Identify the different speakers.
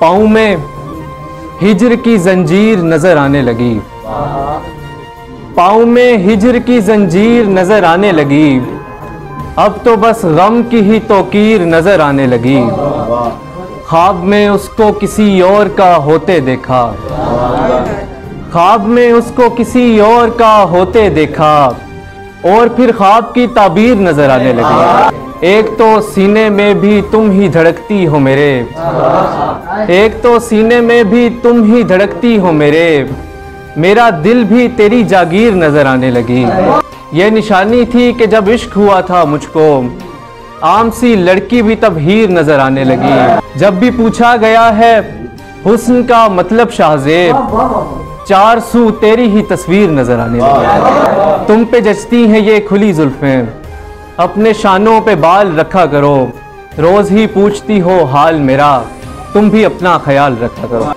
Speaker 1: पाँव में हिजर की जंजीर नज़र आने लगी। पाँव में हिजर की जंजीर नज़र आने लगी। अब तो बस गम की ही तोकीर नज़र आने लगी। ख्वाब में उसको किसी और का होते देखा। ख्वाब में उसको किसी और का होते देखा। और फिर ख्वाब की ताबीर नज़र आने लगी। एक तो सीने में भी तुम ही धड़कती हो मेरे। एक तो सीने में भी तुम ही धड़कती हो मेरे। मेरा दिल भी तेरी जागीर नज़र आने लगी। ये निशानी थी कि जब इश्क हुआ था मुझको, आम सी लड़की भी तब हीर नज़र आने लगी। जब भी पूछा गया है, हुस्न का मतलब शाहजेब। चार सू तेरी ही तस्वीर नज़र आने लगी। तुम पे जचती हैं ये खुली जुल्फे। अपने शानों पे बाल रखा करो। रोज ही पूछती हो हाल मेरा। तुम भी अपना ख्याल रखा करो।